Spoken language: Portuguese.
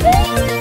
Música